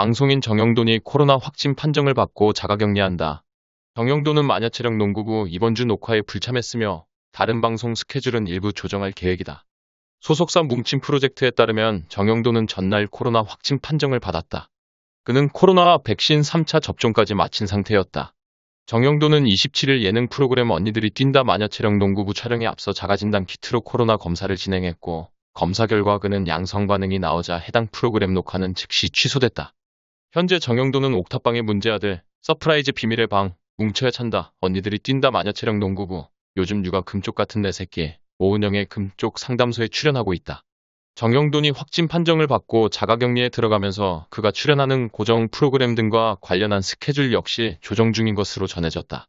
방송인 정영돈이 코로나 확진 판정을 받고 자가격리한다. 정영돈은 마녀체력 농구부 이번 주 녹화에 불참했으며 다른 방송 스케줄은 일부 조정할 계획이다. 소속사 뭉친 프로젝트에 따르면 정영돈은 전날 코로나 확진 판정을 받았다. 그는 코로나 백신 3차 접종까지 마친 상태였다. 정영돈은 27일 예능 프로그램 언니들이 뛴다 마녀체력 농구부 촬영에 앞서 자가진단 키트로 코로나 검사를 진행했고 검사 결과 그는 양성 반응이 나오자 해당 프로그램 녹화는 즉시 취소됐다. 현재 정형돈은 옥탑방의 문제아들, 서프라이즈 비밀의 방, 뭉쳐야 찬다, 언니들이 뛴다 마녀체력 농구부, 요즘 육아 금쪽 같은 내 새끼, 오은영의 금쪽 상담소에 출연하고 있다. 정형돈이 확진 판정을 받고 자가격리에 들어가면서 그가 출연하는 고정 프로그램 등과 관련한 스케줄 역시 조정 중인 것으로 전해졌다.